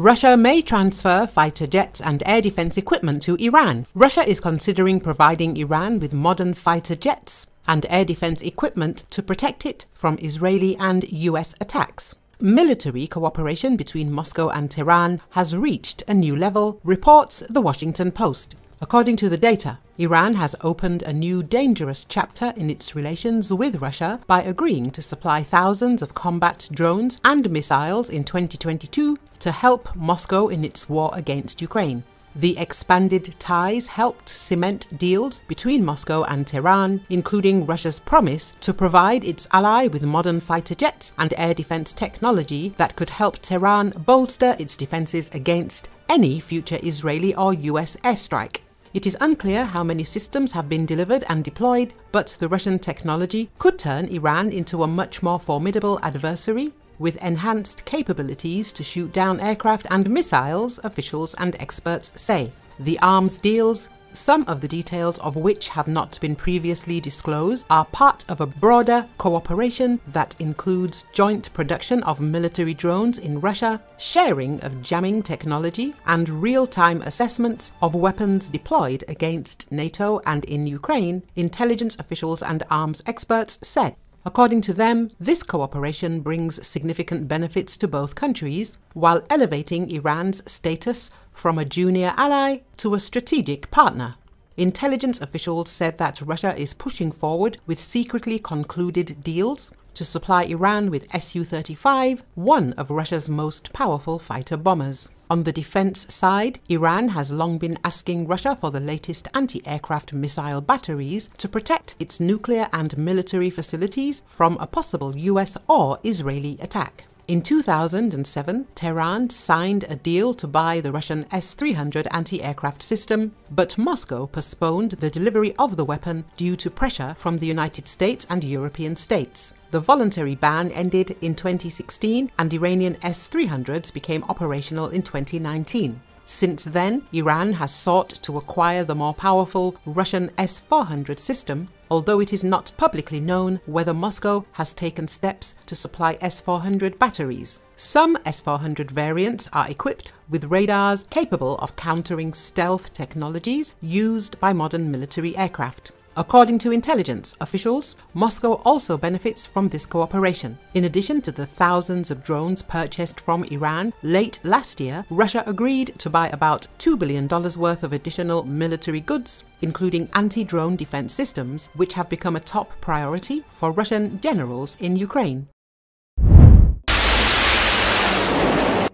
Russia may transfer fighter jets and air defense equipment to Iran. Russia is considering providing Iran with modern fighter jets and air defense equipment to protect it from Israeli and US attacks. Military cooperation between Moscow and Tehran has reached a new level, reports The Washington Post. According to the data, Iran has opened a new dangerous chapter in its relations with Russia by agreeing to supply thousands of combat drones and missiles in 2022 to help Moscow in its war against Ukraine. The expanded ties helped cement deals between Moscow and Tehran, including Russia's promise to provide its ally with modern fighter jets and air defense technology that could help Tehran bolster its defenses against any future Israeli or US airstrike. It is unclear how many systems have been delivered and deployed, but the Russian technology could turn Iran into a much more formidable adversary with enhanced capabilities to shoot down aircraft and missiles, officials and experts say. The arms deals some of the details of which have not been previously disclosed, are part of a broader cooperation that includes joint production of military drones in Russia, sharing of jamming technology, and real-time assessments of weapons deployed against NATO and in Ukraine, intelligence officials and arms experts said. According to them, this cooperation brings significant benefits to both countries while elevating Iran's status from a junior ally to a strategic partner. Intelligence officials said that Russia is pushing forward with secretly concluded deals to supply Iran with Su 35, one of Russia's most powerful fighter bombers. On the defense side, Iran has long been asking Russia for the latest anti aircraft missile batteries to protect its nuclear and military facilities from a possible US or Israeli attack. In 2007, Tehran signed a deal to buy the Russian S 300 anti aircraft system, but Moscow postponed the delivery of the weapon due to pressure from the United States and European states. The voluntary ban ended in 2016 and Iranian S 300s became operational in 2019. Since then, Iran has sought to acquire the more powerful Russian S 400 system, although it is not publicly known whether Moscow has taken steps to supply S 400 batteries. Some S 400 variants are equipped with radars capable of countering stealth technologies used by modern military aircraft. According to intelligence officials, Moscow also benefits from this cooperation. In addition to the thousands of drones purchased from Iran, late last year, Russia agreed to buy about $2 billion worth of additional military goods, including anti-drone defense systems, which have become a top priority for Russian generals in Ukraine.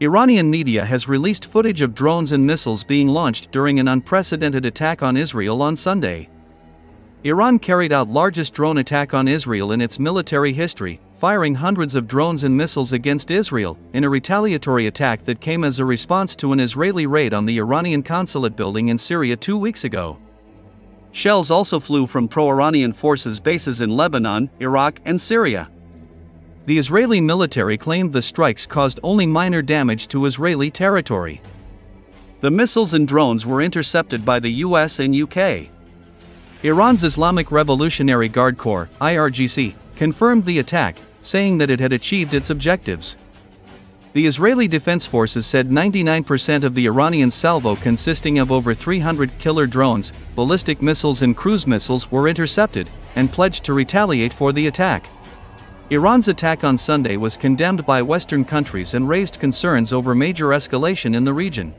Iranian media has released footage of drones and missiles being launched during an unprecedented attack on Israel on Sunday. Iran carried out largest drone attack on Israel in its military history, firing hundreds of drones and missiles against Israel, in a retaliatory attack that came as a response to an Israeli raid on the Iranian consulate building in Syria two weeks ago. Shells also flew from pro-Iranian forces bases in Lebanon, Iraq and Syria. The Israeli military claimed the strikes caused only minor damage to Israeli territory. The missiles and drones were intercepted by the US and UK. Iran's Islamic Revolutionary Guard Corps, IRGC, confirmed the attack, saying that it had achieved its objectives. The Israeli Defense Forces said 99% of the Iranian salvo consisting of over 300 killer drones, ballistic missiles and cruise missiles were intercepted, and pledged to retaliate for the attack. Iran's attack on Sunday was condemned by Western countries and raised concerns over major escalation in the region.